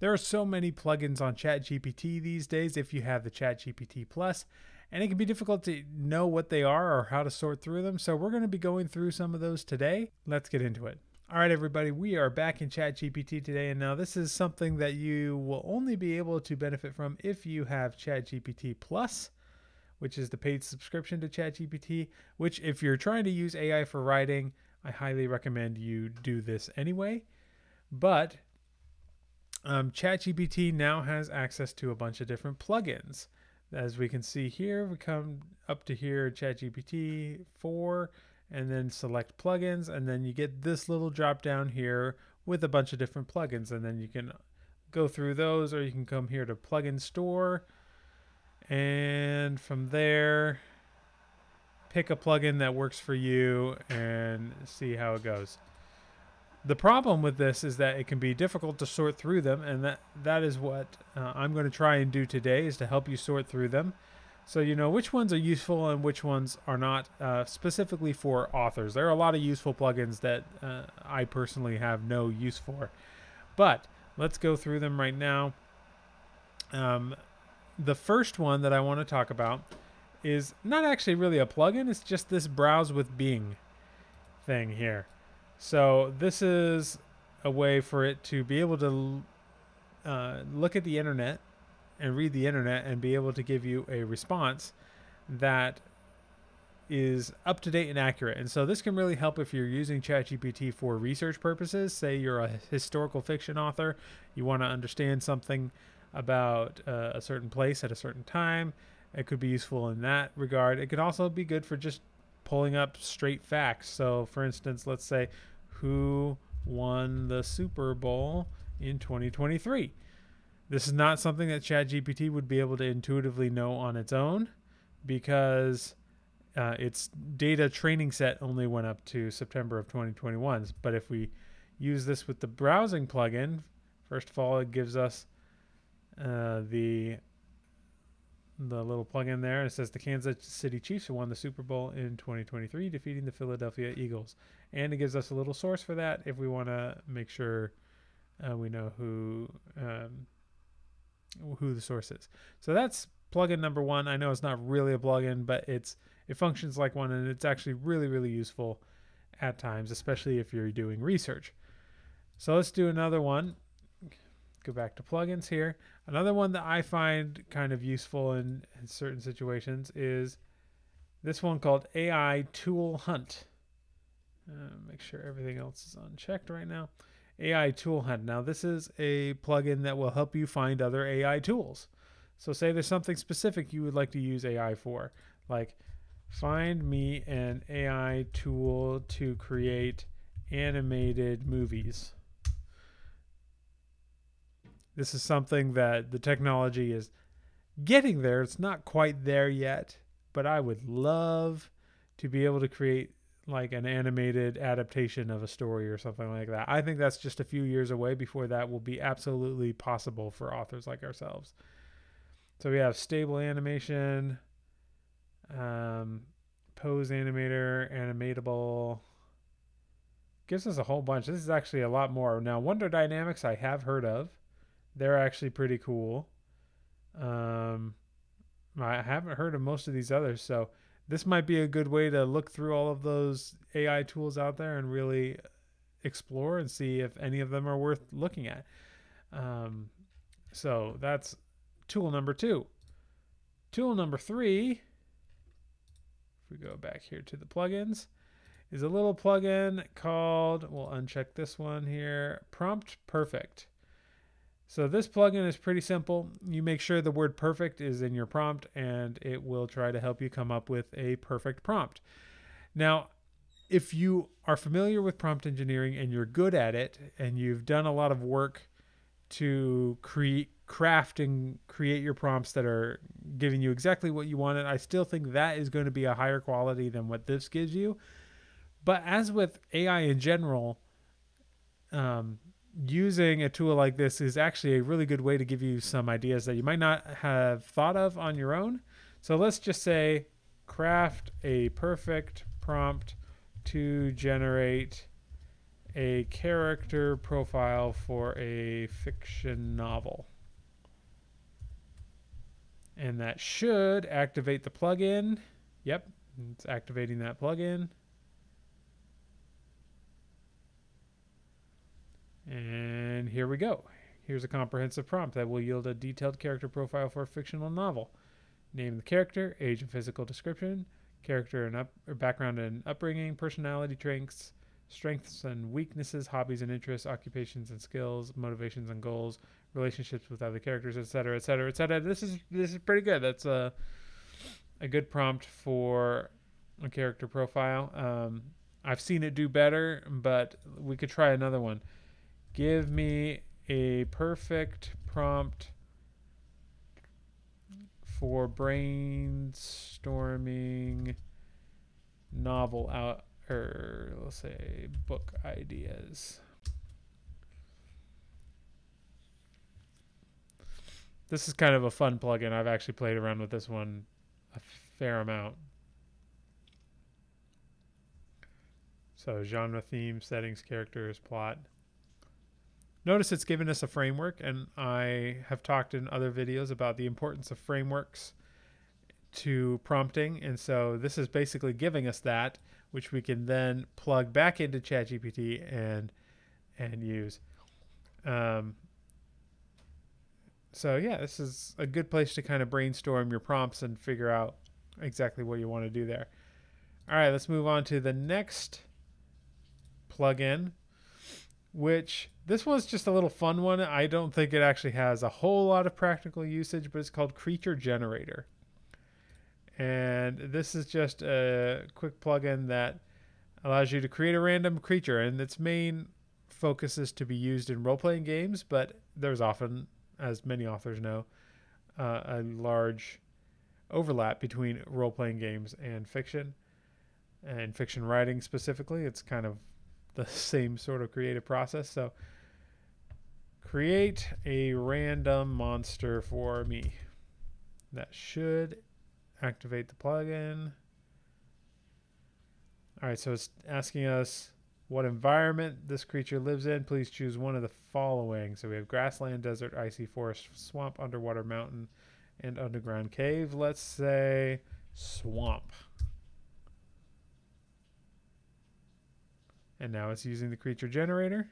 There are so many plugins on ChatGPT these days if you have the ChatGPT Plus, and it can be difficult to know what they are or how to sort through them. So we're going to be going through some of those today. Let's get into it. All right, everybody, we are back in ChatGPT today, and now this is something that you will only be able to benefit from if you have ChatGPT Plus, which is the paid subscription to ChatGPT. Which, if you're trying to use AI for writing, I highly recommend you do this anyway. But um, ChatGPT now has access to a bunch of different plugins. As we can see here, we come up to here, ChatGPT 4, and then select plugins, and then you get this little drop down here with a bunch of different plugins, and then you can go through those, or you can come here to plugin store, and from there, pick a plugin that works for you and see how it goes. The problem with this is that it can be difficult to sort through them, and that that is what uh, I'm going to try and do today is to help you sort through them, so you know which ones are useful and which ones are not. Uh, specifically for authors, there are a lot of useful plugins that uh, I personally have no use for, but let's go through them right now. Um, the first one that I want to talk about is not actually really a plugin. It's just this browse with Bing thing here. So this is a way for it to be able to uh, look at the internet and read the internet and be able to give you a response that is up to date and accurate. And so this can really help if you're using ChatGPT for research purposes. Say you're a historical fiction author, you want to understand something about uh, a certain place at a certain time. It could be useful in that regard. It could also be good for just pulling up straight facts. So, for instance, let's say who won the Super Bowl in 2023. This is not something that ChatGPT would be able to intuitively know on its own because uh, its data training set only went up to September of 2021. But if we use this with the browsing plugin, first of all, it gives us uh, the the little plug-in there. It says the Kansas City Chiefs won the Super Bowl in 2023, defeating the Philadelphia Eagles, and it gives us a little source for that if we want to make sure uh, we know who um, who the source is. So that's plugin number one. I know it's not really a plugin, but it's it functions like one, and it's actually really really useful at times, especially if you're doing research. So let's do another one go back to plugins here. Another one that I find kind of useful in, in certain situations is this one called AI Tool Hunt. Uh, make sure everything else is unchecked right now. AI Tool Hunt. Now, this is a plugin that will help you find other AI tools. So, say there's something specific you would like to use AI for, like find me an AI tool to create animated movies. This is something that the technology is getting there. It's not quite there yet, but I would love to be able to create like an animated adaptation of a story or something like that. I think that's just a few years away before that will be absolutely possible for authors like ourselves. So we have stable animation, um, pose animator, animatable. Gives us a whole bunch. This is actually a lot more. Now, Wonder Dynamics I have heard of. They're actually pretty cool. Um, I haven't heard of most of these others, so this might be a good way to look through all of those AI tools out there and really explore and see if any of them are worth looking at. Um, so that's tool number two. Tool number three, if we go back here to the plugins, is a little plugin called, we'll uncheck this one here, Prompt Perfect. So this plugin is pretty simple. You make sure the word perfect is in your prompt and it will try to help you come up with a perfect prompt. Now, if you are familiar with prompt engineering and you're good at it and you've done a lot of work to create craft and create your prompts that are giving you exactly what you wanted, I still think that is going to be a higher quality than what this gives you. But as with AI in general, um, using a tool like this is actually a really good way to give you some ideas that you might not have thought of on your own. So let's just say craft a perfect prompt to generate a character profile for a fiction novel. And that should activate the plugin. Yep, it's activating that plugin. And here we go. Here's a comprehensive prompt that will yield a detailed character profile for a fictional novel. Name the character, age and physical description, character and up, or background and upbringing, personality traits, strengths and weaknesses, hobbies and interests, occupations and skills, motivations and goals, relationships with other characters, etc., etc., etc. This is this is pretty good. That's a a good prompt for a character profile. Um, I've seen it do better, but we could try another one. Give me a perfect prompt for brainstorming novel out or let's say book ideas. This is kind of a fun plugin. I've actually played around with this one a fair amount. So genre, theme, settings, characters, plot. Notice it's given us a framework, and I have talked in other videos about the importance of frameworks to prompting. And so this is basically giving us that, which we can then plug back into ChatGPT and and use. Um, so yeah, this is a good place to kind of brainstorm your prompts and figure out exactly what you want to do there. All right, let's move on to the next plugin, which this was just a little fun one. I don't think it actually has a whole lot of practical usage, but it's called Creature Generator. And this is just a quick plugin that allows you to create a random creature, and its main focus is to be used in role playing games, but there's often, as many authors know, uh, a large overlap between role playing games and fiction. And fiction writing specifically, it's kind of the same sort of creative process. So, create a random monster for me. That should activate the plugin. All right, so it's asking us what environment this creature lives in. Please choose one of the following. So we have grassland, desert, icy forest, swamp, underwater mountain, and underground cave. Let's say swamp. And now it's using the creature generator.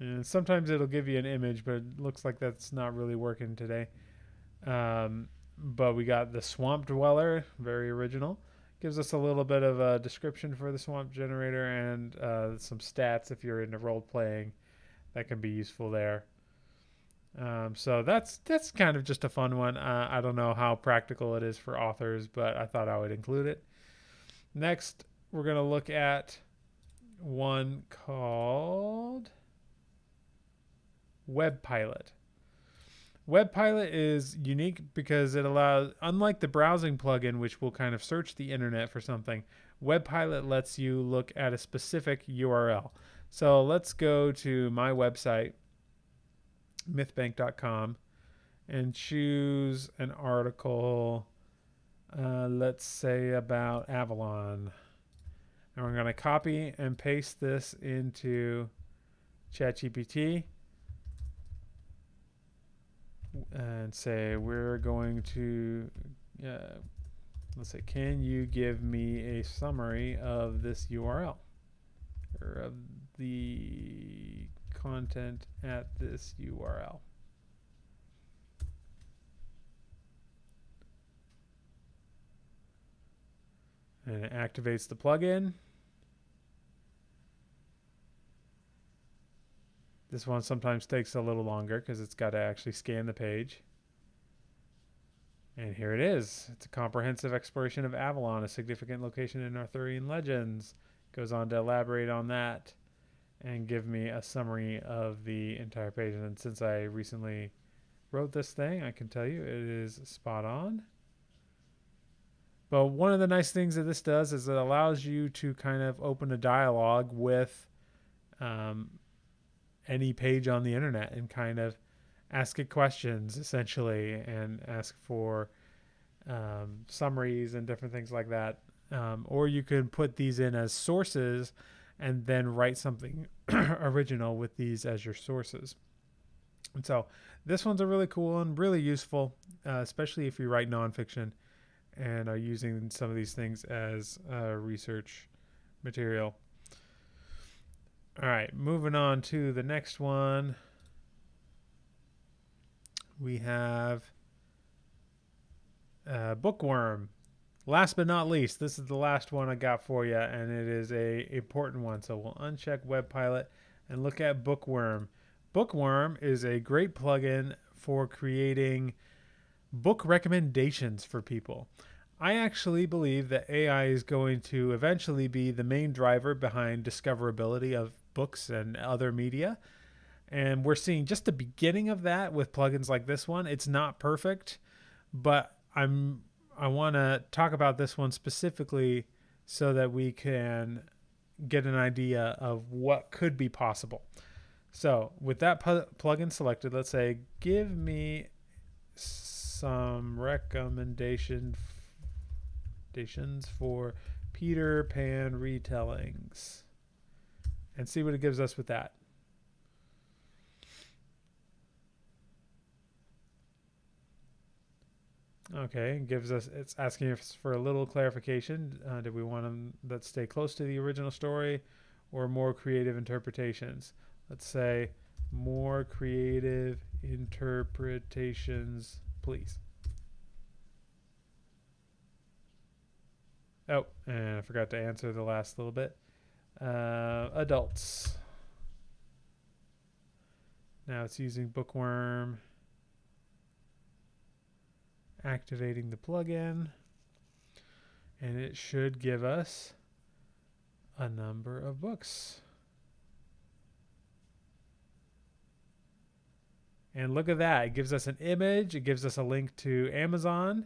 And sometimes it'll give you an image, but it looks like that's not really working today. Um, but we got the Swamp Dweller, very original. Gives us a little bit of a description for the Swamp Generator and uh, some stats if you're into role playing. That can be useful there. Um, so that's that's kind of just a fun one. Uh, I don't know how practical it is for authors, but I thought I would include it. Next, we're going to look at one called WebPilot. WebPilot is unique because it allows, unlike the browsing plugin, which will kind of search the internet for something, WebPilot lets you look at a specific URL. So let's go to my website, mythbank.com, and choose an article, uh, let's say about Avalon. And we're going to copy and paste this into ChatGPT and say we're going to uh, let's say can you give me a summary of this URL or of the content at this URL and it activates the plugin This one sometimes takes a little longer because it's got to actually scan the page. And here it is. It's a comprehensive exploration of Avalon, a significant location in Arthurian legends. Goes on to elaborate on that and give me a summary of the entire page. And since I recently wrote this thing, I can tell you it is spot on. But one of the nice things that this does is it allows you to kind of open a dialogue with um, any page on the internet and kind of ask it questions essentially and ask for um, summaries and different things like that. Um, or you can put these in as sources and then write something original with these as your sources. And so this one's a really cool and really useful, uh, especially if you write nonfiction and are using some of these things as uh, research material. All right, moving on to the next one. We have uh, Bookworm. Last but not least, this is the last one I got for you, and it is a important one. So we'll uncheck Web Pilot and look at Bookworm. Bookworm is a great plugin for creating book recommendations for people. I actually believe that AI is going to eventually be the main driver behind discoverability of books and other media. And we're seeing just the beginning of that with plugins like this one. It's not perfect, but I'm I want to talk about this one specifically so that we can get an idea of what could be possible. So, with that pu- plugin selected, let's say give me some recommendation recommendations for Peter Pan retellings and see what it gives us with that. Okay, gives us it's asking us for a little clarification. Uh, do we want them that stay close to the original story or more creative interpretations? Let's say more creative interpretations, please. Oh, and I forgot to answer the last little bit. Uh, adults. Now it's using Bookworm. Activating the plugin. And it should give us a number of books. And look at that. It gives us an image. It gives us a link to Amazon.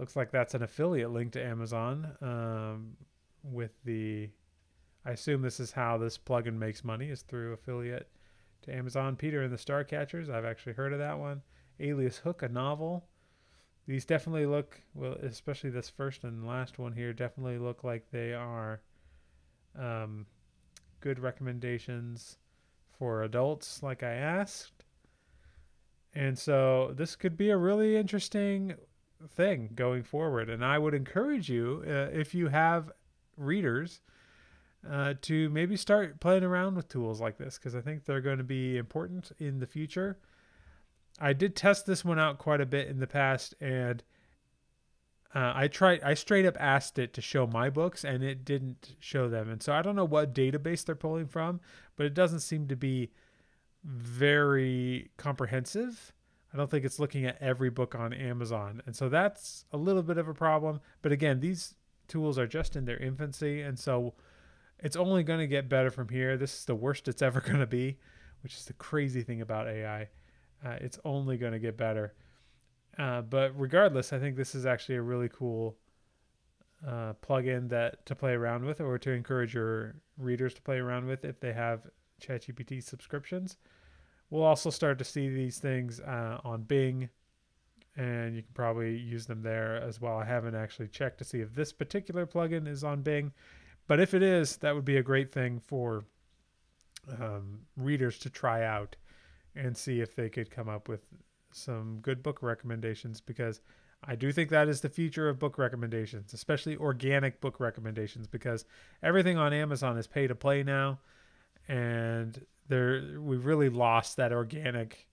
Looks like that's an affiliate link to Amazon um, with the. I assume this is how this plugin makes money is through affiliate to Amazon. Peter and the Starcatchers. I've actually heard of that one. Alias Hook, a novel. These definitely look well, especially this first and last one here. Definitely look like they are um, good recommendations for adults, like I asked. And so this could be a really interesting thing going forward. And I would encourage you, uh, if you have readers, uh, to maybe start playing around with tools like this because I think they're going to be important in the future. I did test this one out quite a bit in the past, and uh, I tried. I straight up asked it to show my books, and it didn't show them. And so I don't know what database they're pulling from, but it doesn't seem to be very comprehensive. I don't think it's looking at every book on Amazon. And so that's a little bit of a problem. But again, these tools are just in their infancy. And so it's only going to get better from here. This is the worst it's ever going to be, which is the crazy thing about AI. Uh, it's only going to get better. Uh, but regardless, I think this is actually a really cool uh, plugin that to play around with or to encourage your readers to play around with if they have ChatGPT subscriptions. We'll also start to see these things uh, on Bing, and you can probably use them there as well. I haven't actually checked to see if this particular plugin is on Bing, but if it is, that would be a great thing for um, readers to try out and see if they could come up with some good book recommendations because I do think that is the future of book recommendations, especially organic book recommendations, because everything on Amazon is pay to play now. And there we've really lost that organic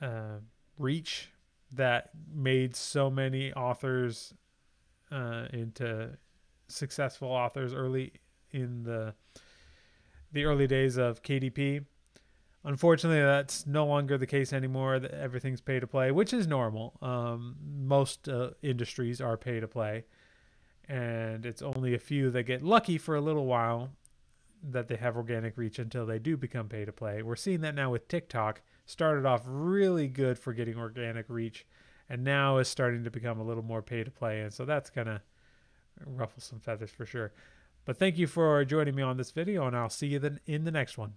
uh, reach that made so many authors uh, into successful authors early in the the early days of KDP. Unfortunately, that's no longer the case anymore. Everything's pay to play, which is normal. Um, most uh, industries are pay to play, and it's only a few that get lucky for a little while that they have organic reach until they do become pay to play. We're seeing that now with TikTok. Started off really good for getting organic reach and now is starting to become a little more pay to play. And so that's going to ruffle some feathers for sure. But thank you for joining me on this video, and I'll see you then in the next one.